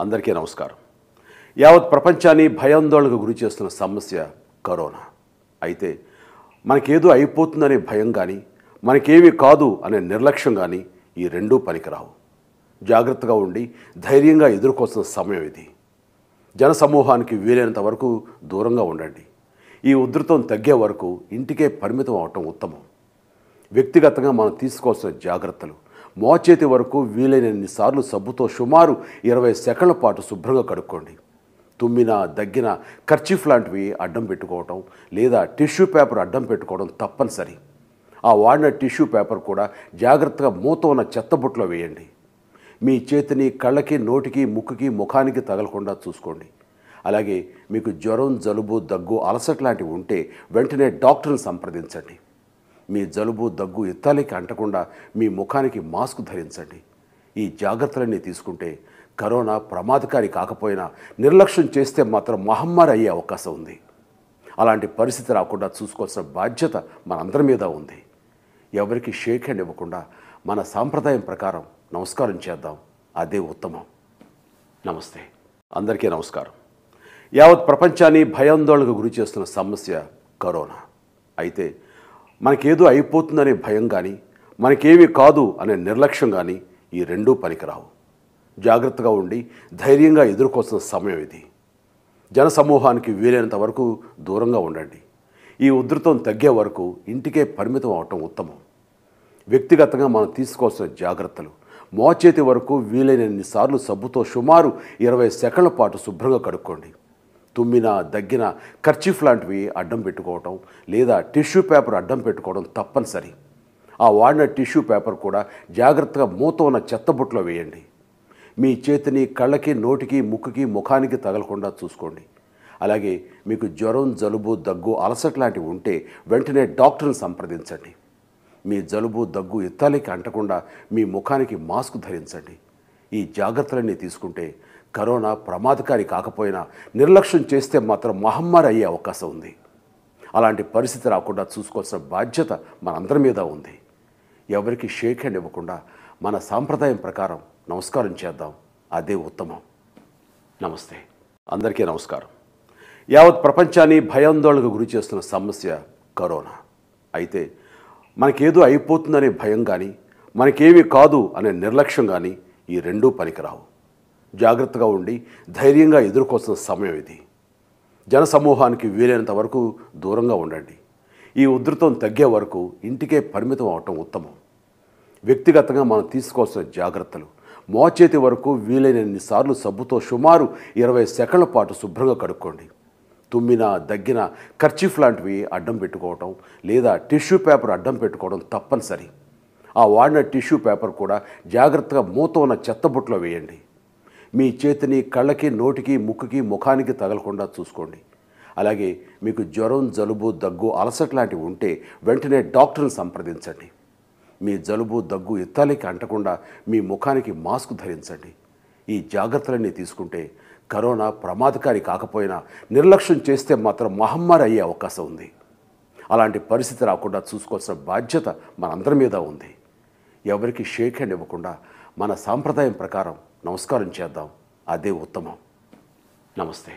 అందరికీ నమస్కారం. యావత్ ప్రపంచాన్ని భయాందోళనకు గురి చేస్తున్న సమస్య కరోనా. అయితే మనకేదో అయిపోతుందనే భయం కానీ మనకేమీ కాదు అనే నిర్లక్ష్యం కానీ ఈ రెండూ పనికిరావు. జాగ్రత్తగా ఉండి ధైర్యంగా ఎదుర్కోవాల్సిన సమయం ఇది. జనసమూహానికి వీలైనంత వరకు దూరంగా ఉండండి. ఈ ఉధృతం తగ్గే వరకు ఇంటికే పరిమితం అవటం ఉత్తమం. వ్యక్తిగతంగా మనం తీసుకోవాల్సిన జాగ్రత్తలు మోచేతి వరకు వీలైనన్ని సార్లు సబ్బుతో సుమారు ఇరవై సెకండ్ల పాటు శుభ్రంగా కడుక్కోండి. తుమ్మిన దగ్గిన కర్చీఫ్ లాంటివి అడ్డం పెట్టుకోవటం లేదా టిష్యూ పేపర్ అడ్డం పెట్టుకోవడం తప్పనిసరి. ఆ వాడిన టిష్యూ పేపర్ కూడా జాగ్రత్తగా మూత ఉన్న చెత్తబుట్లో వేయండి. మీ చేతిని కళ్ళకి నోటికి ముక్కుకి ముఖానికి తగలకుండా చూసుకోండి. అలాగే మీకు జ్వరం జలుబు దగ్గు అలసట లాంటివి ఉంటే వెంటనే డాక్టర్ని సంప్రదించండి. మీ జలుబు దగ్గు ఇత్తాలికి అంటకుండా మీ ముఖానికి మాస్క్ ధరించండి. ఈ జాగ్రత్తలన్నీ తీసుకుంటే కరోనా ప్రమాదకారి కాకపోయినా నిర్లక్ష్యం చేస్తే మాత్రం మహమ్మారి అయ్యే అవకాశం ఉంది. అలాంటి పరిస్థితి రాకుండా చూసుకోవాల్సిన బాధ్యత మనందరి మీద ఉంది. ఎవరికి షేక్ హ్యాండ్ ఇవ్వకుండా మన సాంప్రదాయం ప్రకారం నమస్కారం చేద్దాం. అదే ఉత్తమం. నమస్తే. అందరికీ నమస్కారం. యావత్ ప్రపంచాన్ని భయాందోళనకు గురి చేస్తున్న సమస్య కరోనా. అయితే మనకేదో అయిపోతుందనే భయం కానీ మనకేమీ కాదు అనే నిర్లక్ష్యం కానీ ఈ రెండూ పనికిరావు. జాగ్రత్తగా ఉండి ధైర్యంగా ఎదుర్కోవాల్సిన సమయం ఇది. జనసమూహానికి వీలైనంత వరకు దూరంగా ఉండండి. ఈ ఉధృతం తగ్గే వరకు ఇంటికే పరిమితం అవటం ఉత్తమం. వ్యక్తిగతంగా మనం తీసుకోవాల్సిన జాగ్రత్తలు. మోచేతి వరకు వీలైనన్ని సార్లు సబ్బుతో సుమారు ఇరవై సెకండ్ల పాటు శుభ్రంగా కడుక్కోండి. తుమ్మిన దగ్గిన కర్చీఫ్ లాంటివి అడ్డం పెట్టుకోవటం లేదా టిష్యూ పేపర్ అడ్డం పెట్టుకోవడం తప్పనిసరి. ఆ వాడిన టిష్యూ పేపర్ కూడా జాగ్రత్తగా మూత ఉన్న చెత్తబుట్టలో వేయండి. మీ చేతిని కళ్ళకి నోటికి ముక్కుకి ముఖానికి తగలకుండా చూసుకోండి. అలాగే మీకు జ్వరం జలుబు దగ్గు అలసట లాంటివి ఉంటే వెంటనే డాక్టర్ని సంప్రదించండి. మీ జలుబు దగ్గు ఇత్తాలికి అంటకుండా మీ ముఖానికి మాస్క్ ధరించండి. ఈ జాగ్రత్తలన్నీ తీసుకుంటే కరోనా ప్రమాదకారి కాకపోయినా నిర్లక్ష్యం చేస్తే మాత్రం మహమ్మారి అయ్యే అవకాశం ఉంది. అలాంటి పరిస్థితి రాకుండా చూసుకోవాల్సిన బాధ్యత మనందరి మీద ఉంది. ఎవరికి షేక్ హ్యాండ్ ఇవ్వకుండా మన సాంప్రదాయం ప్రకారం నమస్కారం చేద్దాం. అదే ఉత్తమం. నమస్తే. అందరికీ నమస్కారం. యావత్ ప్రపంచాన్ని భయాందోళనకు గురి చేస్తున్న సమస్య కరోనా. అయితే మనకేదో అయిపోతుందనే భయం కానీ మనకేమీ కాదు అనే నిర్లక్ష్యం కానీ ఈ రెండూ పనికిరావు. జాగ్రత్తగా ఉండి ధైర్యంగా ఎదుర్కోవాల్సిన సమయం ఇది. జనసమూహానికి వీలైనంత వరకు దూరంగా ఉండండి. ఈ ఉధృతం తగ్గే వరకు ఇంటికే పరిమితం అవటం ఉత్తమం. వ్యక్తిగతంగా మనం తీసుకోవాల్సిన జాగ్రత్తలు. మోచేతి వరకు వీలైనన్ని సార్లు సబ్బుతో సుమారు ఇరవై సెకండ్ల పాటు శుభ్రంగా కడుక్కోండి. తుమ్మిన దగ్గిన కర్చీఫ్ లాంటివి అడ్డం పెట్టుకోవటం లేదా టిష్యూ పేపర్ అడ్డం పెట్టుకోవడం తప్పనిసరి. ఆ వాడిన టిష్యూ పేపర్ కూడా జాగ్రత్తగా మూత ఉన్న చెత్తబుట్టలో వేయండి. మీ చేతిని కళ్ళకి నోటికి ముక్కుకి ముఖానికి తగలకుండా చూసుకోండి. అలాగే మీకు జ్వరం జలుబు దగ్గు అలసట లాంటివి ఉంటే వెంటనే డాక్టర్ని సంప్రదించండి. మీ జలుబు దగ్గు ఇత్తాలికి అంటకుండా మీ ముఖానికి మాస్క్ ధరించండి. ఈ జాగ్రత్తలన్నీ తీసుకుంటే కరోనా ప్రమాదకారి కాకపోయినా నిర్లక్ష్యం చేస్తే మాత్రం మహమ్మారి అయ్యే అవకాశం ఉంది. అలాంటి పరిస్థితి రాకుండా చూసుకోవాల్సిన బాధ్యత మనందరి మీద ఉంది. ఎవరికి షేక్ హ్యాండ్ ఇవ్వకుండా మన సాంప్రదాయం ప్రకారం నమస్కారం చేద్దాం. అదే ఉత్తమం. నమస్తే.